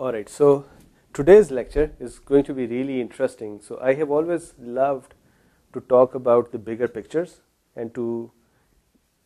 All right, so today's lecture is going to be really interesting. So I have always loved to talk about the bigger pictures and to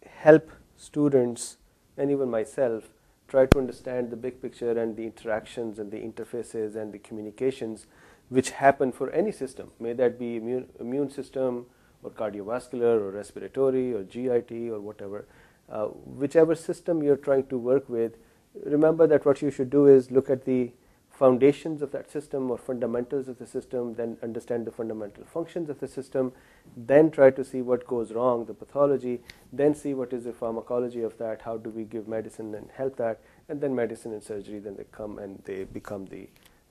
help students and even myself try to understand the big picture and the interactions and the interfaces and the communications which happen for any system, may that be immune, immune system or cardiovascular or respiratory or GIT or whatever. Uh, whichever system you're trying to work with, remember that what you should do is look at the foundations of that system or fundamentals of the system, then understand the fundamental functions of the system, then try to see what goes wrong, the pathology, then see what is the pharmacology of that, how do we give medicine and help that, and then medicine and surgery, then they come and they become the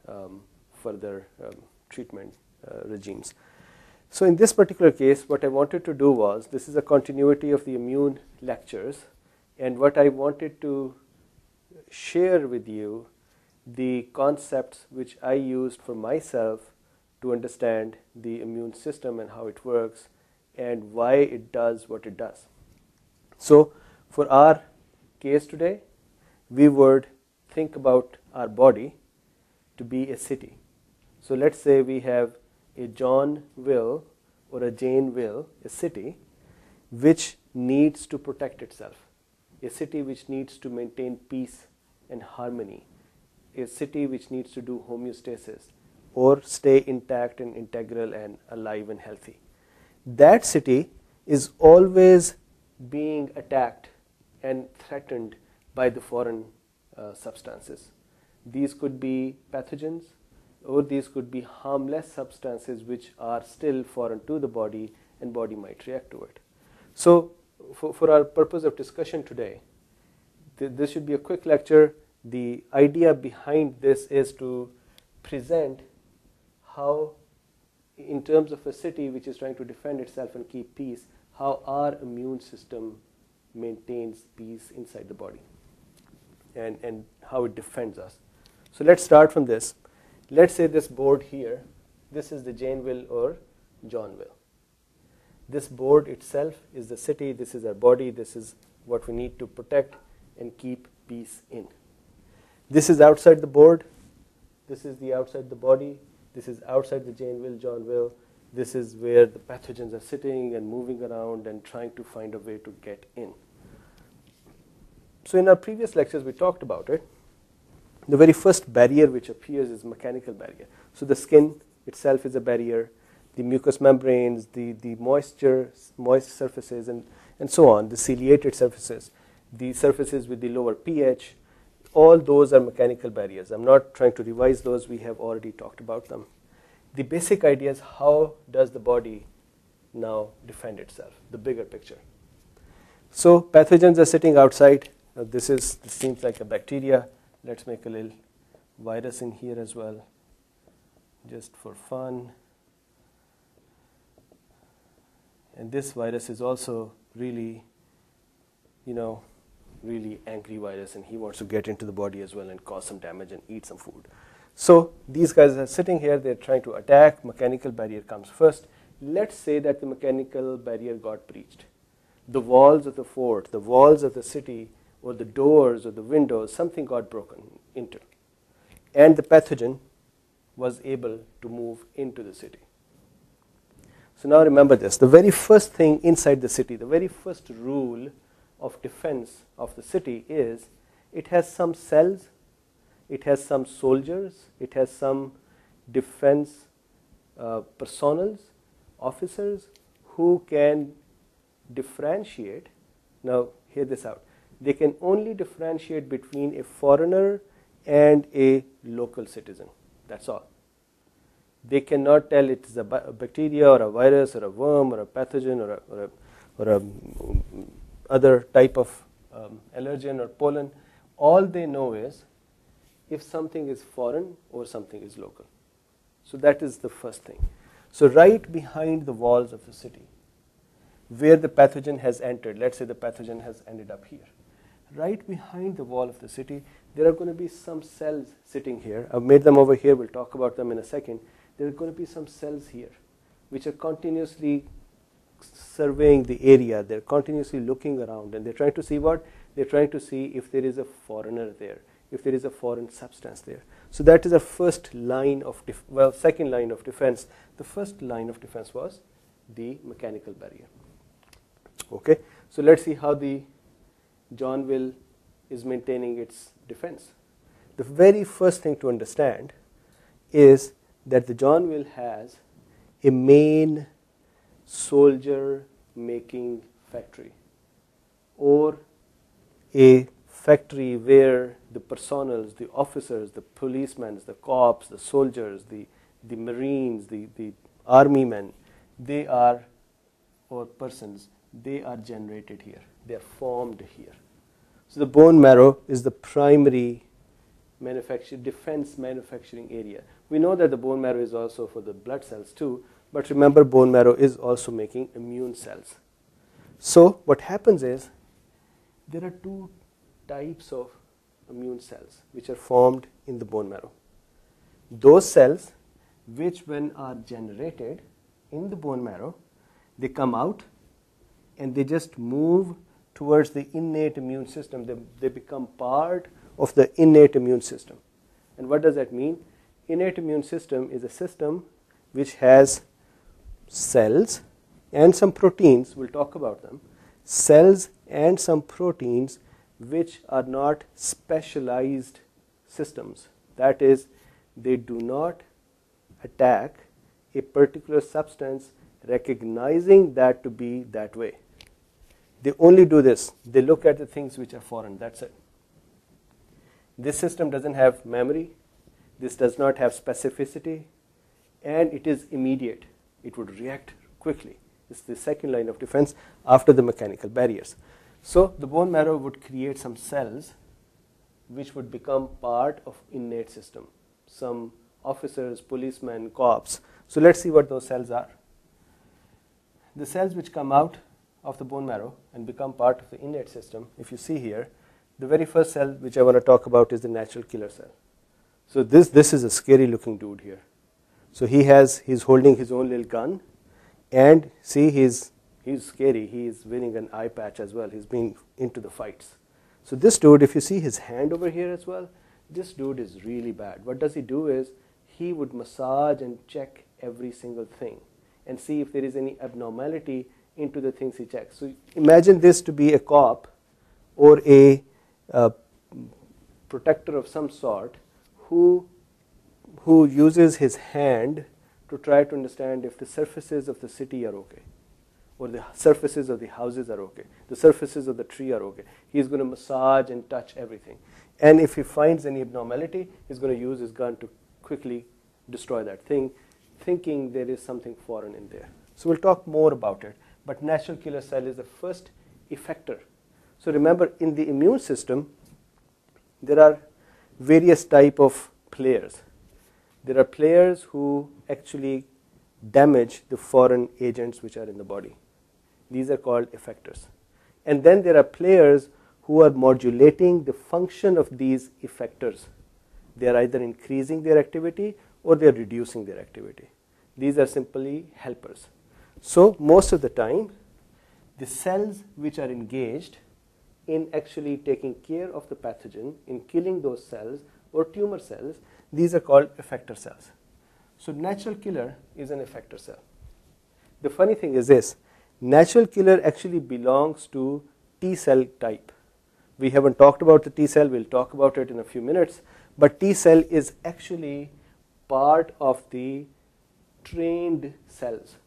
um, further um, treatment uh, regimes. So in this particular case, what I wanted to do was, this is a continuity of the immune lectures, and what I wanted to share with you the concepts which I used for myself to understand the immune system and how it works and why it does what it does. So, for our case today, we would think about our body to be a city. So, let's say we have a Johnville or a Janeville, a city, which needs to protect itself, a city which needs to maintain peace and harmony a city which needs to do homeostasis or stay intact and integral and alive and healthy. That city is always being attacked and threatened by the foreign uh, substances. These could be pathogens or these could be harmless substances which are still foreign to the body and body might react to it. So for, for our purpose of discussion today, th this should be a quick lecture the idea behind this is to present how, in terms of a city which is trying to defend itself and keep peace, how our immune system maintains peace inside the body and, and how it defends us. So let's start from this. Let's say this board here, this is the Janeville or Johnville. This board itself is the city, this is our body, this is what we need to protect and keep peace in. This is outside the board. This is the outside the body. This is outside the Janeville, Johnville. This is where the pathogens are sitting and moving around and trying to find a way to get in. So in our previous lectures, we talked about it. The very first barrier which appears is mechanical barrier. So the skin itself is a barrier, the mucous membranes, the, the moisture, moist surfaces, and, and so on, the ciliated surfaces, the surfaces with the lower pH, all those are mechanical barriers. I'm not trying to revise those, we have already talked about them. The basic idea is how does the body now defend itself, the bigger picture. So pathogens are sitting outside. Now this is this seems like a bacteria. Let's make a little virus in here as well, just for fun. And this virus is also really, you know, really angry virus and he wants to get into the body as well and cause some damage and eat some food. So these guys are sitting here, they're trying to attack, mechanical barrier comes first. Let's say that the mechanical barrier got breached. The walls of the fort, the walls of the city, or the doors or the windows, something got broken into. And the pathogen was able to move into the city. So now remember this the very first thing inside the city, the very first rule of defense of the city is it has some cells, it has some soldiers, it has some defense uh, personals, officers who can differentiate. Now, hear this out. They can only differentiate between a foreigner and a local citizen. That's all. They cannot tell it's a bacteria or a virus or a worm or a pathogen or a, or a, or a other type of um, allergen or pollen, all they know is if something is foreign or something is local. So that is the first thing. So right behind the walls of the city, where the pathogen has entered, let's say the pathogen has ended up here, right behind the wall of the city, there are going to be some cells sitting here. I've made them over here, we'll talk about them in a second. There are going to be some cells here, which are continuously surveying the area, they're continuously looking around and they're trying to see what? They're trying to see if there is a foreigner there, if there is a foreign substance there. So that is the first line of, well, second line of defense. The first line of defense was the mechanical barrier. Okay, so let's see how the Johnville is maintaining its defense. The very first thing to understand is that the John Johnville has a main soldier making factory or a factory where the personals, the officers, the policemen, the cops, the soldiers, the, the marines, the, the army men, they are, or persons, they are generated here. They are formed here. So the bone marrow is the primary manufacture, defense manufacturing area. We know that the bone marrow is also for the blood cells too, but remember bone marrow is also making immune cells. So what happens is there are two types of immune cells which are formed in the bone marrow. Those cells which when are generated in the bone marrow, they come out and they just move towards the innate immune system. They, they become part of the innate immune system. And what does that mean? Innate immune system is a system which has cells and some proteins, we'll talk about them, cells and some proteins which are not specialized systems. That is, they do not attack a particular substance recognizing that to be that way. They only do this. They look at the things which are foreign. That's it. This system doesn't have memory. This does not have specificity. And it is immediate. It would react quickly. It's the second line of defense after the mechanical barriers. So the bone marrow would create some cells which would become part of innate system. Some officers, policemen, cops. So let's see what those cells are. The cells which come out of the bone marrow and become part of the innate system, if you see here, the very first cell which I want to talk about is the natural killer cell. So this, this is a scary looking dude here. So he has, he's holding his own little gun and see he's he's scary. He's wearing an eye patch as well. He's being into the fights. So this dude, if you see his hand over here as well, this dude is really bad. What does he do is he would massage and check every single thing and see if there is any abnormality into the things he checks. So imagine this to be a cop or a uh, protector of some sort who who uses his hand to try to understand if the surfaces of the city are okay or the surfaces of the houses are okay, the surfaces of the tree are okay. He's going to massage and touch everything. And if he finds any abnormality, he's going to use his gun to quickly destroy that thing, thinking there is something foreign in there. So we'll talk more about it. But natural killer cell is the first effector. So remember, in the immune system, there are various type of players. There are players who actually damage the foreign agents which are in the body. These are called effectors. And then there are players who are modulating the function of these effectors. They are either increasing their activity or they are reducing their activity. These are simply helpers. So, most of the time, the cells which are engaged in actually taking care of the pathogen, in killing those cells or tumor cells, these are called effector cells. So, natural killer is an effector cell. The funny thing is this natural killer actually belongs to T cell type. We haven't talked about the T cell, we'll talk about it in a few minutes, but T cell is actually part of the trained cells.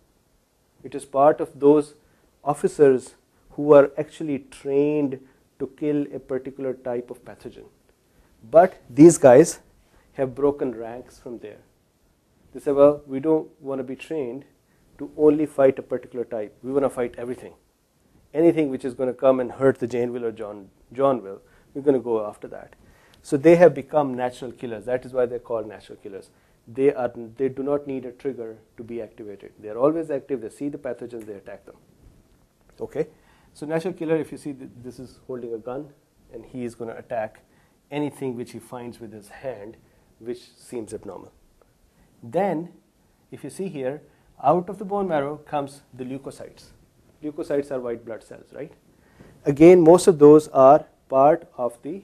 It is part of those officers who are actually trained to kill a particular type of pathogen. But these guys have broken ranks from there. They say, well, we don't want to be trained to only fight a particular type. We want to fight everything. Anything which is going to come and hurt the Janeville or John, Johnville, we're going to go after that. So they have become natural killers. That is why they're called natural killers. They, are, they do not need a trigger to be activated. They're always active. They see the pathogens, they attack them. Okay? So natural killer, if you see this is holding a gun, and he is going to attack anything which he finds with his hand which seems abnormal. Then, if you see here, out of the bone marrow comes the leukocytes. Leukocytes are white blood cells, right? Again, most of those are part of the